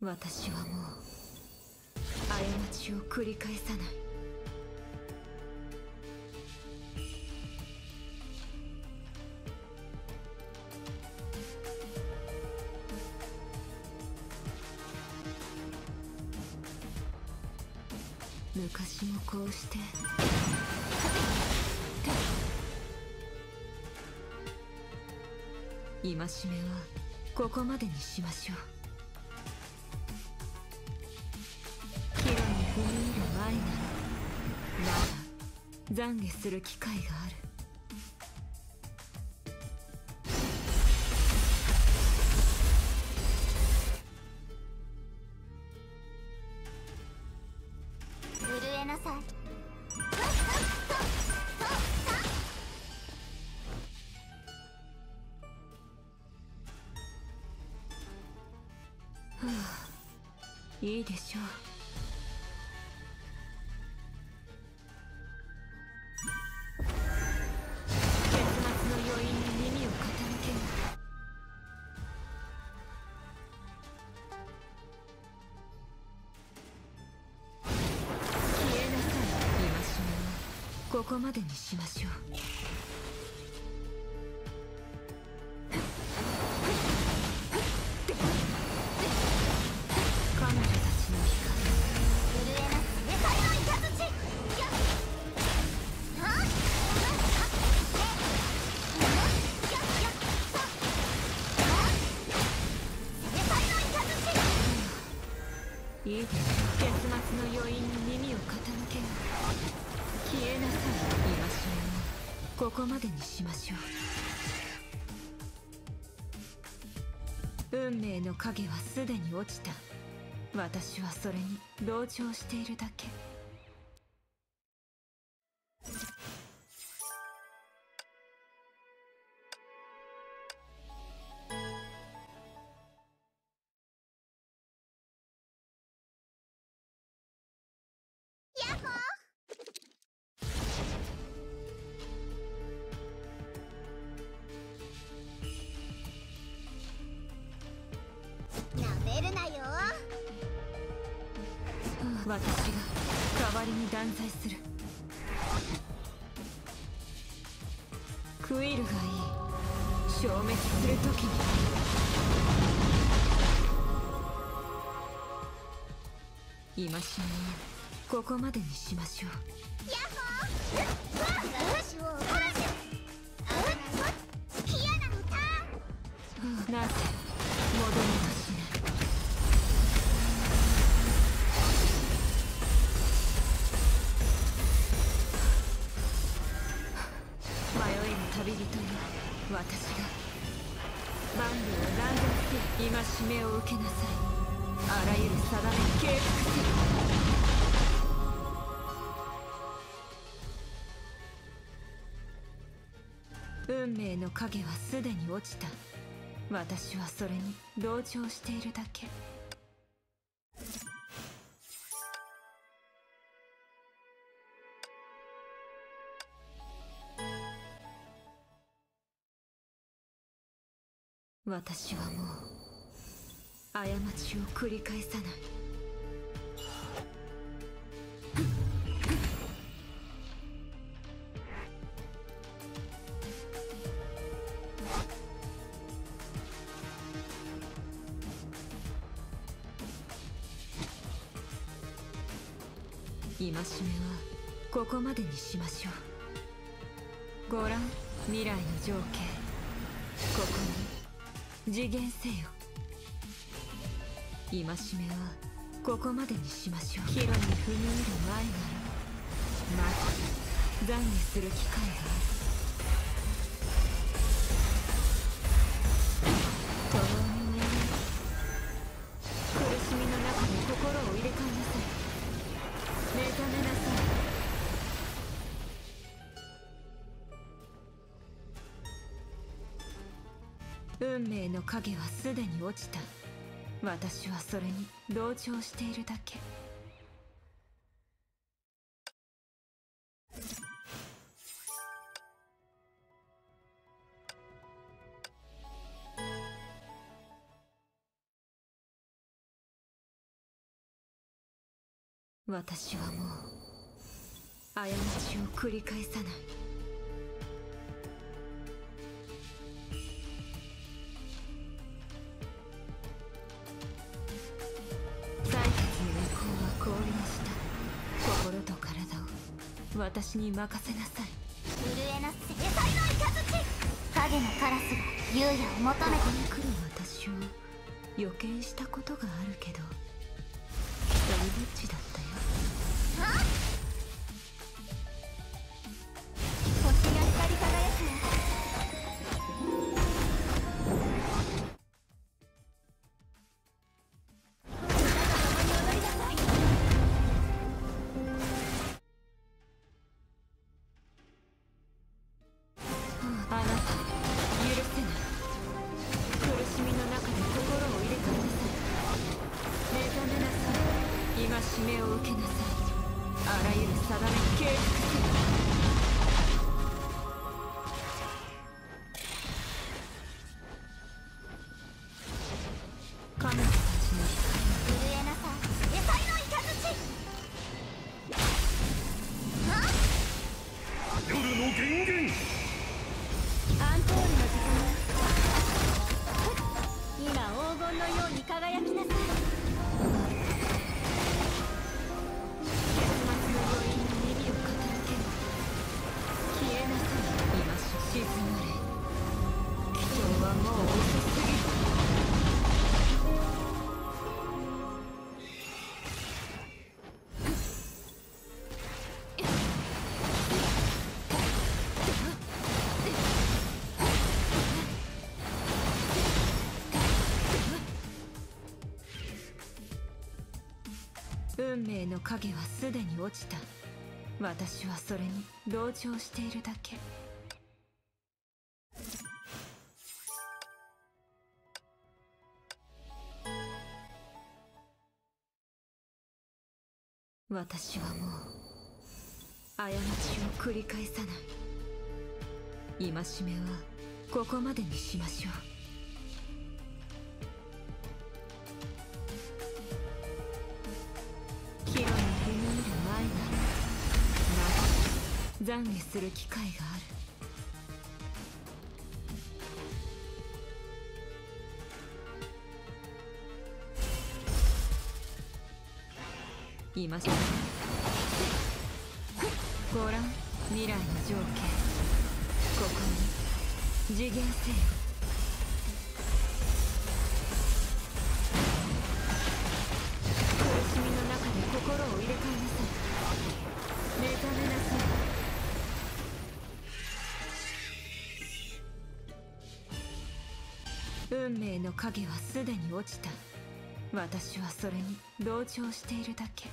私はもう過ちを繰り返さない。昔もこうして。戒めはここまでにしましょう。懺悔する機会がある。いいでしょうここまでにしましょう。ここまでにしましょう。運命の影はすでに落ちた。私はそれに同調しているだけ。めるなよ。私が代わりに断罪する。クイルがいい。消滅する時に。戒めはここまでにしましょう。ヤッホー。私を怒らせなぜ？受けなさいあらゆる定めに敬服せよ運命の影はすでに落ちた。私はそれに同情しているだけ。私はもう過ちを繰り返さない。戒めはここまでにしましょう。ご覧未来の情景。ここに次元せよ戒めはここまでにしましょう。岐路に踏み入る前ならまず懺悔する機会が。ある共に眠る苦しみの中に心を入れ替えなさい。目覚めなさい。運命の影はすでに落ちた。私はそれに同調しているだけ。私はもう過ちを繰り返さない。私に任せなさい。震えな制裁の雷影のカラスが優也を求めてここに来る私を予見したことがあるけど一人ぼっちだったよ。は星あらゆる定運命の影はすでに落ちた。私はそれに同情しているだけ。私はもう過ちを繰り返さない。戒めはここまでにしましょう。懺悔する機会がある。今しご覧未来の情景。ここに次元せよ運命の影はすでに落ちた。私はそれに同調しているだけ。